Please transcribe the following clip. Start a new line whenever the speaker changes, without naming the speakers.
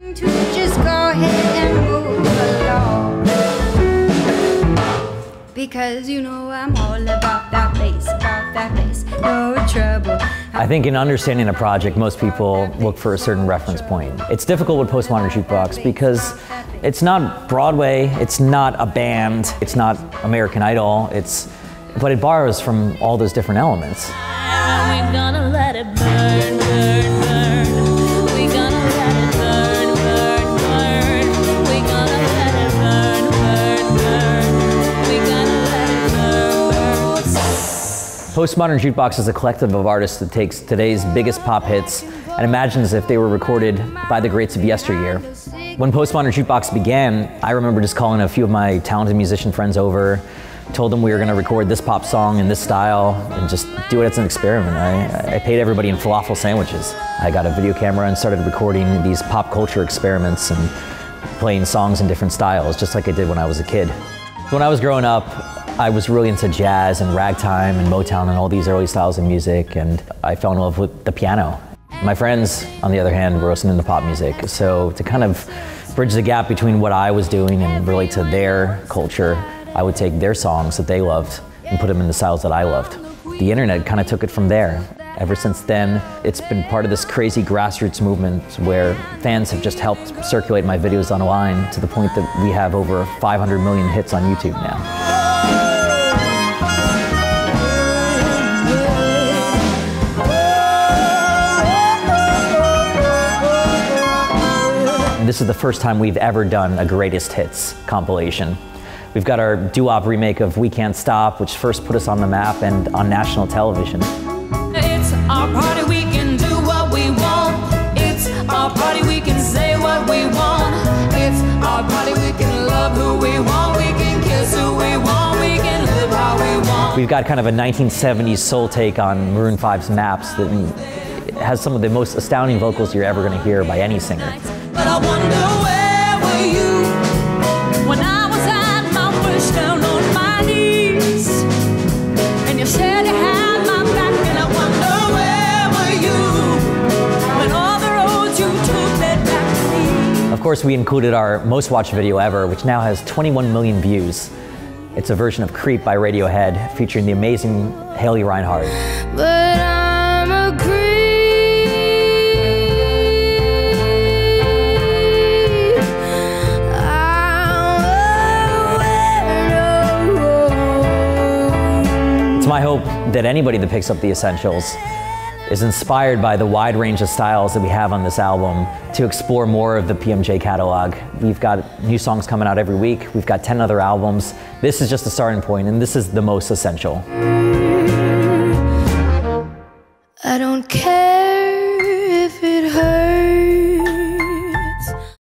To just go ahead and move along. Because you know I'm all about that bass, about that bass, no trouble.
I think in understanding a project, most people look for a certain reference point. It's difficult with Postmodern Jukebox because it's not Broadway, it's not a band, it's not American Idol, it's, but it borrows from all those different elements. Postmodern Jukebox is a collective of artists that takes today's biggest pop hits and imagines if they were recorded by the greats of yesteryear. When Postmodern Jukebox began, I remember just calling a few of my talented musician friends over, told them we were going to record this pop song in this style and just do it as an experiment. I, I paid everybody in falafel sandwiches. I got a video camera and started recording these pop culture experiments and playing songs in different styles, just like I did when I was a kid. When I was growing up, I was really into jazz and ragtime and Motown and all these early styles of music, and I fell in love with the piano. My friends, on the other hand, were listening to pop music, so to kind of bridge the gap between what I was doing and relate to their culture, I would take their songs that they loved and put them in the styles that I loved. The internet kind of took it from there. Ever since then, it's been part of this crazy grassroots movement where fans have just helped circulate my videos online to the point that we have over 500 million hits on YouTube now. And this is the first time we've ever done a greatest hits compilation. We've got our doo-wop remake of We Can't Stop, which first put us on the map and on national television.
It's our party, we can do what we want. It's our party, we can say what we want. It's our party, we can love who we want. We can kiss who we want. We can live how we want.
We've got kind of a 1970s soul take on Maroon 5's Maps that has some of the most astounding vocals you're ever going to hear by any singer.
But I wonder where were you when I was at my worst down on my knees. And you said you had my back, and I wonder where were you when all the roads you took led back to me.
Of course, we included our most watched video ever, which now has 21 million views. It's a version of Creep by Radiohead featuring the amazing Haley
Reinhart.
It's my hope that anybody that picks up the essentials is inspired by the wide range of styles that we have on this album to explore more of the PMJ catalog. We've got new songs coming out every week. We've got 10 other albums. This is just a starting point, and this is the most essential.
I don't care if it hurts.